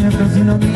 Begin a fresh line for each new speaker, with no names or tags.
sueño, si no